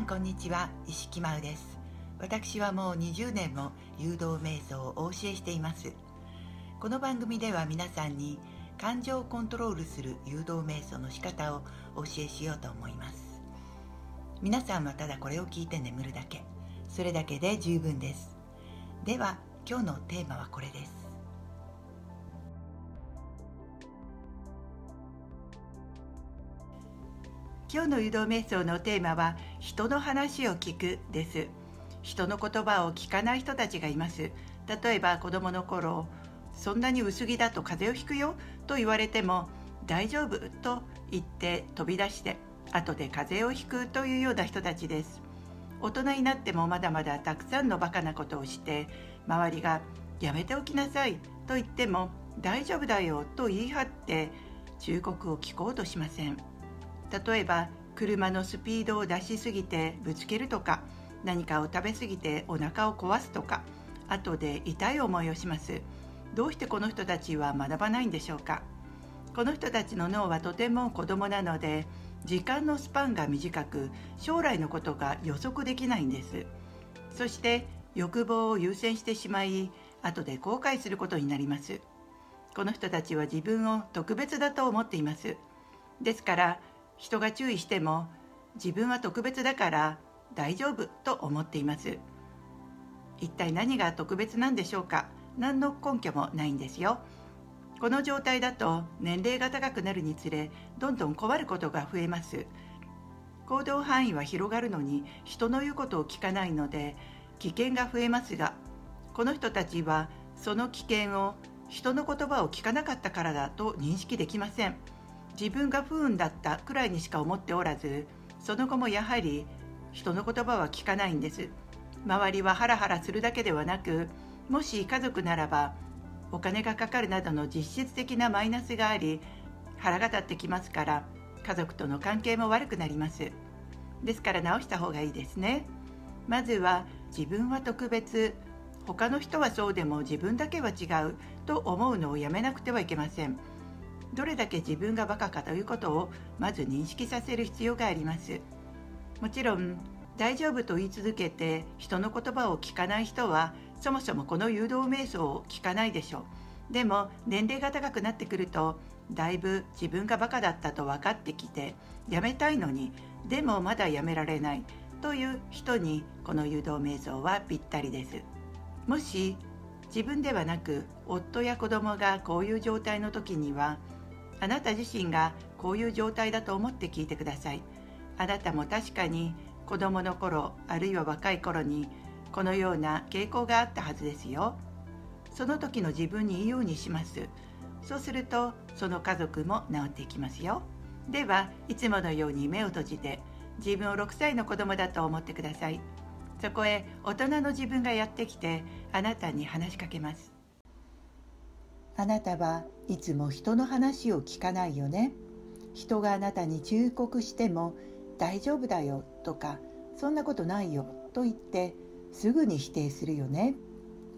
んこんにちは。石木真です。私はもう20年も誘導瞑想をお教えしています。この番組では皆さんに感情をコントロールする誘導瞑想の仕方をお教えしようと思います。皆さんはただこれを聞いて眠るだけ。それだけで十分です。では今日のテーマはこれです。今日の誘導瞑想のテーマは人の話を聞くです。人の言葉を聞かない人たちがいます。例えば子供の頃そんなに薄着だと風邪をひくよと言われても大丈夫と言って飛び出して後で風邪をひくというような人たちです。大人になってもまだまだたくさんのバカなことをして周りがやめておきなさいと言っても大丈夫だよと言い張って忠告を聞こうとしません。例えば車のスピードを出しすぎてぶつけるとか何かを食べ過ぎてお腹を壊すとか後で痛い思いをします。どうしてこの人たちは学ばないんでしょうか。この人たちの脳はとても子供なので時間のスパンが短く将来のことが予測できないんです。そして欲望を優先してしまい後で後悔することになります。この人たちは自分を特別だと思っています。ですから人が注意しても自分は特別だから大丈夫と思っています。一体何が特別なんでしょうか？何の根拠もないんですよ。この状態だと年齢が高くなるにつれどんどん困ることが増えます。行動範囲は広がるのに人の言うことを聞かないので危険が増えますがこの人たちはその危険を人の言葉を聞かなかったからだと認識できません。自分が不運だったくらいにしか思っておらずその後もやはり人の言葉は聞かないんです。周りはハラハラするだけではなくもし家族ならばお金がかかるなどの実質的なマイナスがあり腹が立ってきますから家族との関係も悪くなります。ですから直した方がいいですね。まずは自分は特別他の人はそうでも自分だけは違うと思うのをやめなくてはいけません。どれだけ自分がバカかということをまず認識させる必要があります。もちろん大丈夫と言い続けて人の言葉を聞かない人はそもそもこの誘導瞑想を聞かないでしょう。でも年齢が高くなってくるとだいぶ自分がバカだったと分かってきてやめたいのにでもまだやめられないという人にこの誘導瞑想はぴったりです。もし自分ではなく夫や子供がこういう状態の時にはあなた自身がこういう状態だと思って聞いてください。あなたも確かに子供の頃あるいは若い頃にこのような傾向があったはずですよ。その時の自分に言うようにします。そうするとその家族も治っていきますよ。ではいつものように目を閉じて自分を6歳の子供だと思ってください。そこへ大人の自分がやってきてあなたに話しかけます。あなたはいつも人の話を聞かないよね。人があなたに忠告しても大丈夫だよとかそんなことないよと言ってすぐに否定するよね。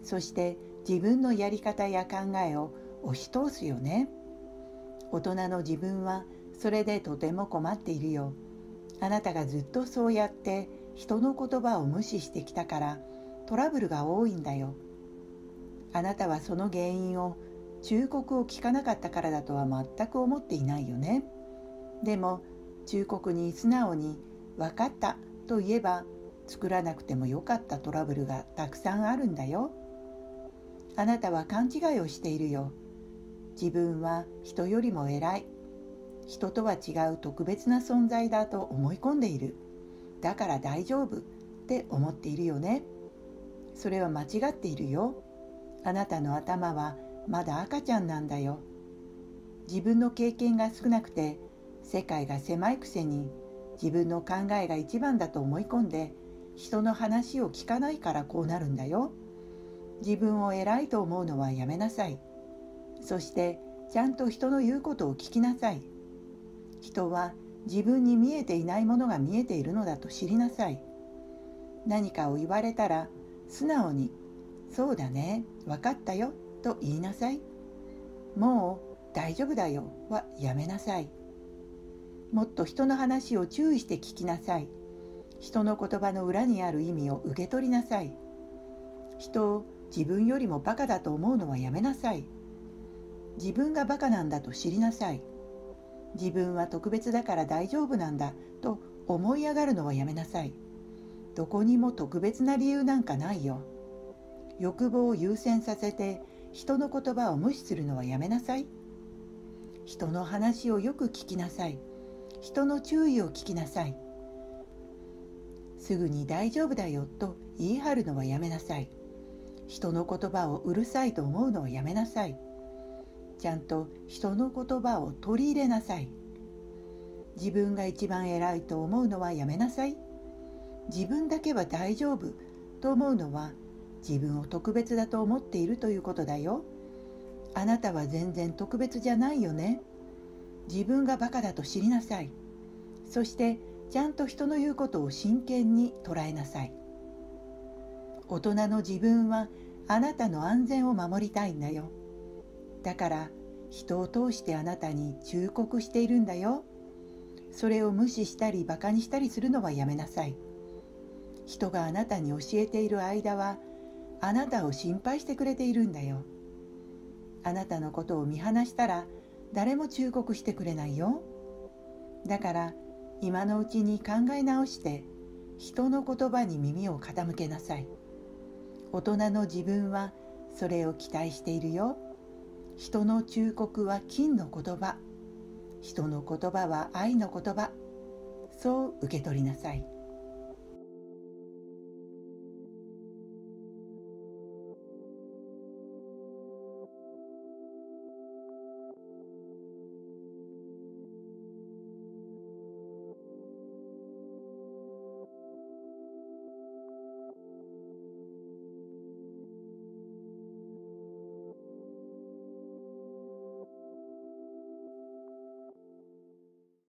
そして自分のやり方や考えを押し通すよね。大人の自分はそれでとても困っているよ。あなたがずっとそうやって人の言葉を無視してきたからトラブルが多いんだよ。あなたはその原因を忠告を聞かなかったからだとは全く思っていないよね。でも忠告に素直に「分かった」と言えば作らなくてもよかったトラブルがたくさんあるんだよ。あなたは勘違いをしているよ。自分は人よりも偉い。人とは違う特別な存在だと思い込んでいる。だから大丈夫って思っているよね。それは間違っているよ。あなたの頭はまだ赤ちゃんなんだよ。自分の経験が少なくて世界が狭いくせに自分の考えが一番だと思い込んで人の話を聞かないからこうなるんだよ。自分を偉いと思うのはやめなさい。そしてちゃんと人の言うことを聞きなさい。人は自分に見えていないものが見えているのだと知りなさい。何かを言われたら素直に「そうだね分かったよ」と言いなさい。もう大丈夫だよはやめなさい。もっと人の話を注意して聞きなさい。人の言葉の裏にある意味を受け取りなさい人を自分よりもバカだと思うのはやめなさい自分がバカなんだと知りなさい自分は特別だから大丈夫なんだと思い上がるのはやめなさいどこにも特別な理由なんかないよ欲望を優先させて人の言葉を無視するのはやめなさい。人の話をよく聞きなさい。人の注意を聞きなさい。すぐに大丈夫だよと言い張るのはやめなさい。人の言葉をうるさいと思うのはやめなさい。ちゃんと人の言葉を取り入れなさい。自分が一番偉いと思うのはやめなさい。自分だけは大丈夫と思うのは自分を特別だと思っているということだよ。あなたは全然特別じゃないよね。自分がバカだと知りなさい。そしてちゃんと人の言うことを真剣に捉えなさい。大人の自分はあなたの安全を守りたいんだよ。だから人を通してあなたに忠告しているんだよ。それを無視したりバカにしたりするのはやめなさい。人があなたに教えている間はあなたを心配してくれているんだよ。あなたのことを見放したら誰も忠告してくれないよ。だから今のうちに考え直して人の言葉に耳を傾けなさい。大人の自分はそれを期待しているよ。人の忠告は金の言葉。人の言葉は愛の言葉。そう受け取りなさい。